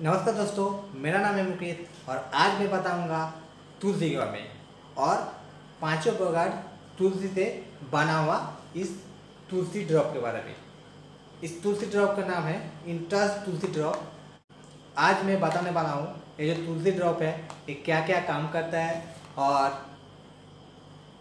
नमस्कार दोस्तों, मेरा नाम है मुकेश और आज मैं बताऊँगा तुलसी के बारे में। और पाँचों प्रकार तुलसी से बना हुआ इस तुलसी ड्रॉप के बारे में। इस तुलसी ड्रॉप का नाम है इंट्रस तुलसी ड्रॉप आज मैं बताने वाला हूँ, ये जो तुलसी ड्रॉप है, ये क्या क्या काम करता है और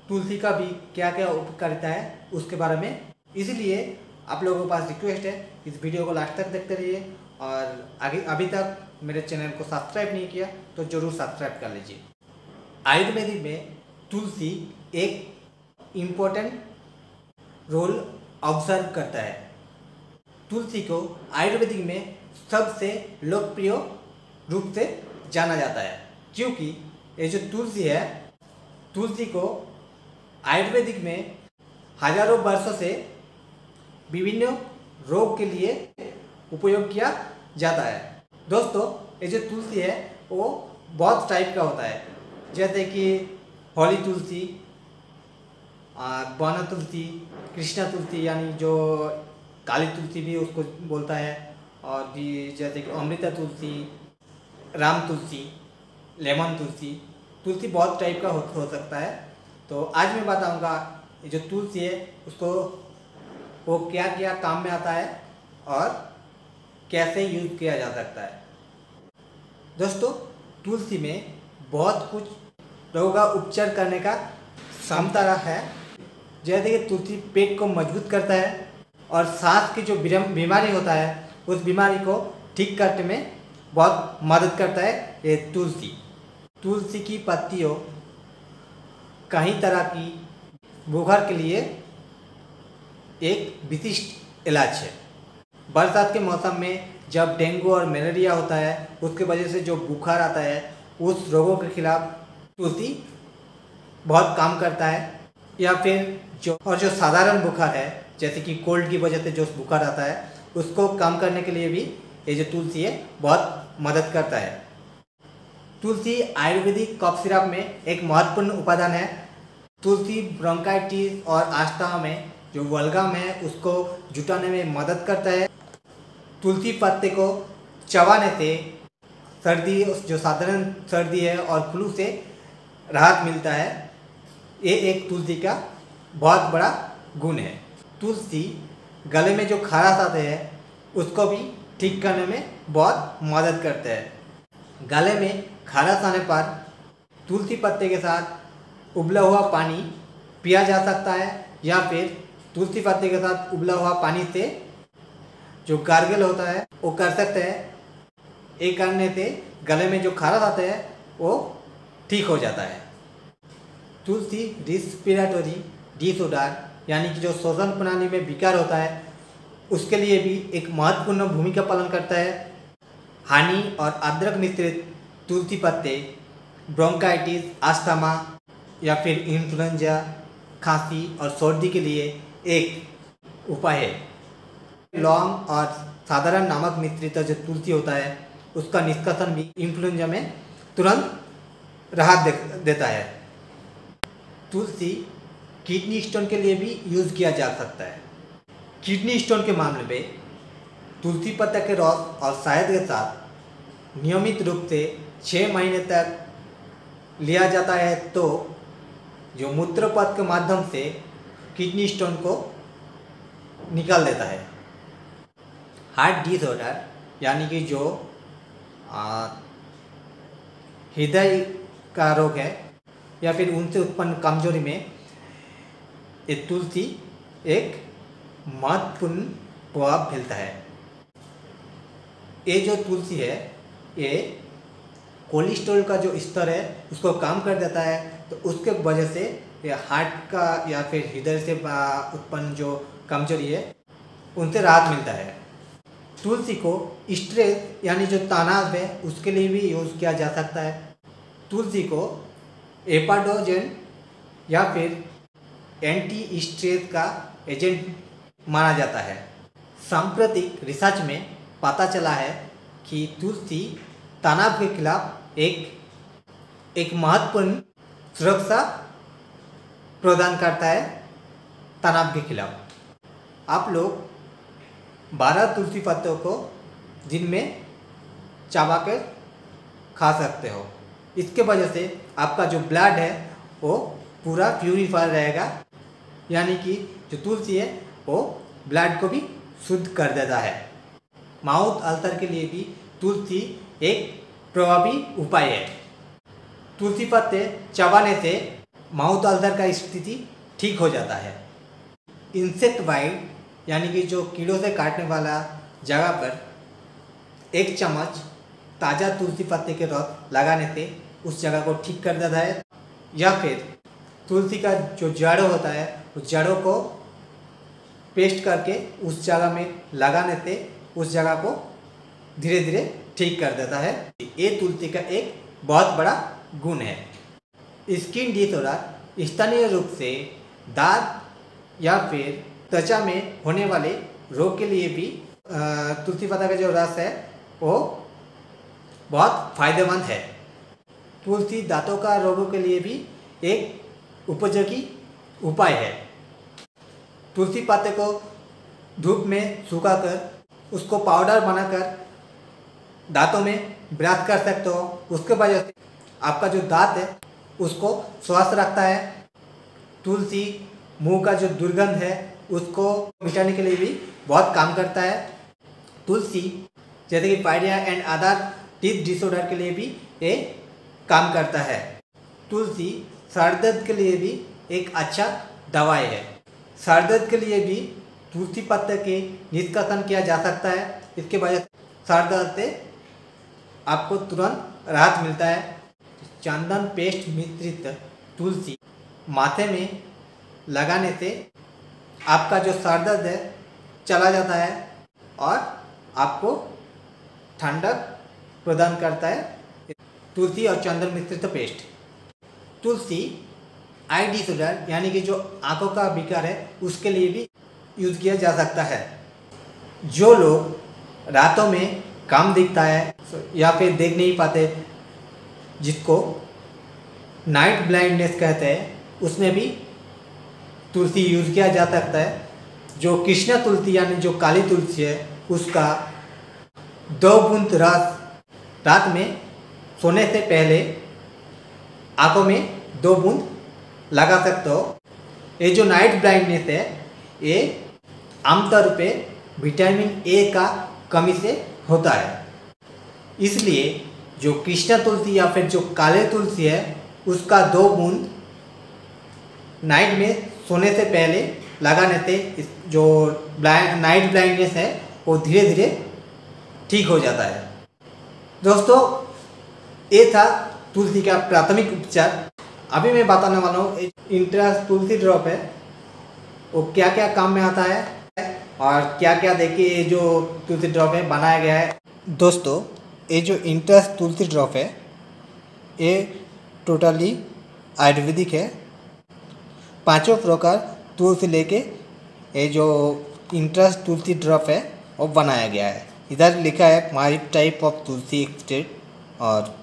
तुलसी का भी क्या क्या उपकारिता है, उसके बारे में। इसलिए आप लोगों के पास रिक्वेस्ट है, इस वीडियो को लास्ट तक देखते रहिए और अभी अभी तक मेरे चैनल को सब्सक्राइब नहीं किया तो ज़रूर सब्सक्राइब कर लीजिए। आयुर्वेदिक में तुलसी एक इम्पोर्टेंट रोल ऑब्ज़र्व करता है। तुलसी को आयुर्वेदिक में सबसे लोकप्रिय रूप से जाना जाता है, क्योंकि ये जो तुलसी है, तुलसी को आयुर्वेदिक में हज़ारों वर्षों से विभिन्न रोग के लिए उपयोग किया जाता है। दोस्तों ये जो तुलसी है वो बहुत टाइप का होता है। जैसे कि होली तुलसी बना तुलसी कृष्णा तुलसी यानी जो काली तुलसी भी उसको बोलता है और भी जैसे कि अमृता तुलसी राम तुलसी लेमन तुलसी तुलसी बहुत टाइप का हो, हो सकता है। तो आज मैं बताऊँगा ये जो तुलसी है उसको वो क्या क्या काम में आता है और कैसे यूज़ किया जा सकता है। दोस्तों, तुलसी में बहुत कुछ रोगों का उपचार करने का क्षमता है। जैसे कि तुलसी पेट को मज़बूत करता है और सांस की जो बीमारी होता है, उस बीमारी को ठीक करने में बहुत मदद करता है ये तुलसी। तुलसी की पत्तियों कई तरह की बुखार के लिए एक विशिष्ट इलाज है। बरसात के मौसम में जब डेंगू और मलेरिया होता है, उसके वजह से जो बुखार आता है, उस रोगों के खिलाफ तुलसी बहुत काम करता है। या फिर जो, और जो साधारण बुखार है, जैसे कि कोल्ड की वजह से जो बुखार आता है, उसको कम करने के लिए भी ये जो तुलसी है, बहुत मदद करता है। तुलसी आयुर्वेदिक कफ सिरप में एक महत्वपूर्ण उपादान है। तुलसी, ब्रोंकाइटिस और आस्था में जो वलगम है, उसको जुटाने में मदद करता है। तुलसी पत्ते को चबाने से सर्दी, जो साधारण सर्दी है और फ्लू से राहत मिलता है, ये एक तुलसी का बहुत बड़ा गुण है। तुलसी गले में जो खराश आते हैं, उसको भी ठीक करने में बहुत मदद करते हैं। गले में खराश आने पर तुलसी पत्ते के साथ उबला हुआ पानी पिया जा सकता है, या फिर तुलसी पत्ते के साथ उबला हुआ पानी से जो गार्गल होता है, वो कर सकते हैं। एक करने से गले में जो खारस आता है, वो ठीक हो जाता है। तुलसी, रिस्पिरेटरी डिसऑर्डर, यानी कि जो श्वसन प्रणाली में विकार होता है, उसके लिए भी एक महत्वपूर्ण भूमिका पालन करता है। हानि और अदरक मिश्रित तुलसी पत्ते, ब्रोंकाइटिस आस्थमा या फिर इन्फ्लुएंजा, खांसी और सर्दी के लिए एक उपाय है। लौंग और साधारण नामक मिश्रित जो तुलसी होता है उसका निष्कासन भी इन्फ्लुएंजा में तुरंत राहत दे, देता है। तुलसी किडनी स्टोन के लिए भी यूज़ किया जा सकता है। किडनी स्टोन के मामले में तुलसी पत्ता के रस और शायद के साथ नियमित रूप से छः महीने तक लिया जाता है तो जो मूत्रपथ के माध्यम से किडनी स्टोन को निकाल देता है। हार्ट डिसऑर्डर, यानी कि जो हृदय का रोग है, या फिर उनसे उत्पन्न कमज़ोरी में, ये तुलसी एक महत्वपूर्ण प्रभाव फैलता है। ये जो तुलसी है, ये कोलेस्ट्रॉल का जो स्तर है, उसको कम कर देता है तो उसके वजह से ये हार्ट का या फिर हृदय से उत्पन्न जो कमज़ोरी है, उनसे राहत मिलता है। तुलसी को स्ट्रेस यानी जो तनाव है, उसके लिए भी यूज़ किया जा सकता है। तुलसी को एपाडोजेन या फिर एंटी स्ट्रेस का एजेंट माना जाता है। सांप्रतिक रिसर्च में पता चला है कि तुलसी तनाव के खिलाफ एक एक महत्वपूर्ण सुरक्षा प्रदान करता है तनाव के खिलाफ। आप लोग बारह तुलसी पत्तों को दिन में चबा कर खा सकते हो। इसके वजह से आपका जो ब्लड है, वो पूरा प्यूरीफाई रहेगा। यानी कि जो तुलसी है, वो ब्लड को भी शुद्ध कर देता है। माउथ अल्सर के लिए भी तुलसी एक प्रभावी उपाय है। तुलसी पत्ते चबाने से माउथ अल्सर का स्थिति ठीक हो जाता है। इंसेक्ट बाइट यानी कि जो कीड़ों से काटने वाला जगह पर एक चम्मच ताज़ा तुलसी पत्ते के रस लगाने से उस जगह को ठीक कर देता है। या फिर तुलसी का जो जड़ होता है, उस जड़ों को पेस्ट करके उस जगह में लगाने से उस जगह को धीरे धीरे ठीक कर देता है। ये तुलसी का एक बहुत बड़ा गुण है। स्किन डिसऑर्डर स्थानीय रूप से दांत या फिर त्वचा में होने वाले रोग के लिए भी तुलसी पत्ता का जो रस है, वो बहुत फ़ायदेमंद है। तुलसी दांतों का रोगों के लिए भी एक उपयोगी उपाय है। तुलसी पत्ते को धूप में सुखाकर, उसको पाउडर बनाकर दांतों में ब्रश कर सकते हो। उसके वजह से आपका जो दांत है, उसको स्वस्थ रखता है। तुलसी मुँह का जो दुर्गंध है उसको मिटाने के लिए भी बहुत काम करता है। तुलसी, जैसे कि pyorrhoea and other teeth disorder के लिए भी ये काम करता है। तुलसी, सर दर्द के लिए भी एक अच्छा दवाई है। सर दर्द के लिए भी तुलसी पत्ते के निष्कासन किया जा सकता है। इसके वजह सर दर्द से आपको तुरंत राहत मिलता है। चंदन पेस्ट मिश्रित तुलसी माथे में लगाने से आपका जो सर दर्द है, चला जाता है और आपको ठंडक प्रदान करता है। तुलसी और चंदन मिश्रित पेस्ट। तुलसी आई डिसऑर्डर यानी कि जो आँखों का विकार है, उसके लिए भी यूज़ किया जा सकता है। जो लोग रातों में काम दिखता है या फिर देख नहीं पाते, जिसको नाइट ब्लाइंडनेस कहते हैं, उसमें भी तुलसी यूज़ किया जा सकता है। जो कृष्णा तुलसी यानी जो काली तुलसी है, उसका दो बूंद रस रात में सोने से पहले आँखों में दो बूंद लगा सकते हो। ये जो नाइट ब्लाइंडनेस है, ये आमतौर पे विटामिन ए का कमी से होता है। इसलिए जो कृष्णा तुलसी या फिर जो काले तुलसी है, उसका दो बूंद नाइट में सोने से पहले, लगाने से इस जो ब्लाइंड नाइट ब्लाइंडनेस है, वो धीरे धीरे ठीक हो जाता है। दोस्तों, ये था तुलसी का प्राथमिक उपचार। अभी मैं बताने वाला हूँ इंट्रा तुलसी ड्रॉप है, वो क्या क्या काम में आता है और क्या क्या देखिए ये जो तुलसी ड्रॉप है, बनाया गया है। दोस्तों, ये जो इंट्रस तुलसी ड्रॉप है, ये टोटली आयुर्वेदिक है। पाँचों प्रकार तुलसी लेके ये जो इंट्रस तुलसी ड्रॉप है, वो बनाया गया है। इधर लिखा है माई टाइप ऑफ़ तुलसी एक्सटेड और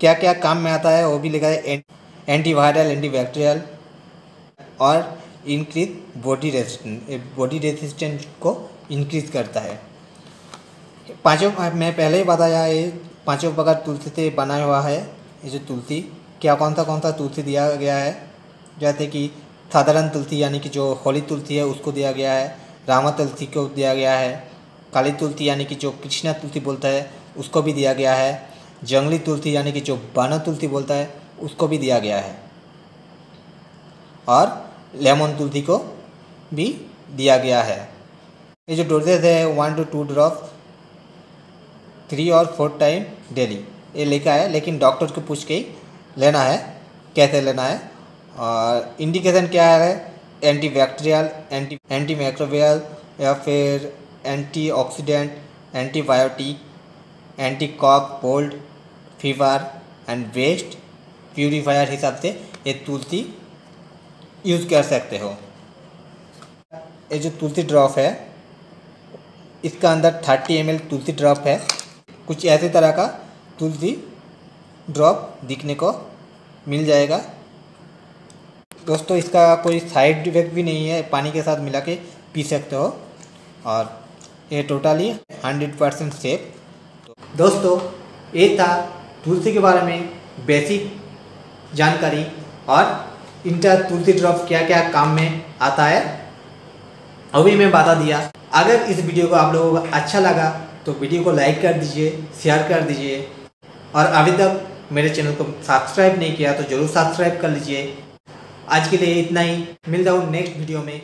क्या क्या काम में आता है, वो भी लिखा है एंटीवायरल एंटीबैक्टीरियल और increase body resistant body resistant को इंक्रीज करता है। पाँचों, मैं पहले ही बताया, ये पाँचों प्रकार तुलसी से बना हुआ है, ये जो तुलसी क्या कौन सा कौन सा तुलसी दिया गया है जैसे कि साधारण तुलसी यानी कि जो होली तुलसी है, उसको दिया गया है रामा तुलसी को दिया गया है, काली तुलसी यानी कि जो कृष्णा तुलसी बोलता है, उसको भी दिया गया है, जंगली तुलसी यानी कि जो बाना तुलसी बोलता है, उसको भी दिया गया है। और लेमन तुलसी को भी दिया गया है। ये जो डोजेज है one to two drop three और फोर टाइम डेली ये लिखा है लेकिन डॉक्टर को पूछ के ही लेना है, कैसे लेना है और इंडिकेशन क्या है? Anti bacterial anti anti microbial या फिर anti oxidant antibiotic anti cough cold fever and waste purifier हिसाब से ये तुलसी यूज़ कर सकते हो। ये जो तुलसी ड्रॉप है, इसका अंदर थर्टी एमएल तुलसी ड्रॉप है। कुछ ऐसे तरह का तुलसी ड्रॉप दिखने को मिल जाएगा। दोस्तों, इसका कोई साइड इफ़ेक्ट भी नहीं है। पानी के साथ मिला के पी सकते हो। और ये टोटली हंड्रेड परसेंट सेफ़ तो दोस्तों, ये था तुलसी के बारे में बेसिक जानकारी। और इनका तुलसी ड्रॉप क्या क्या काम में आता है, अभी मैं बता दिया। अगर इस वीडियो को आप लोगों को अच्छा लगा तो वीडियो को लाइक कर दीजिए शेयर कर दीजिए। और अभी तक मेरे चैनल को सब्सक्राइब नहीं किया तो ज़रूर सब्सक्राइब कर लीजिए। आज के लिए इतना ही। मिलता हूँ नेक्स्ट वीडियो में।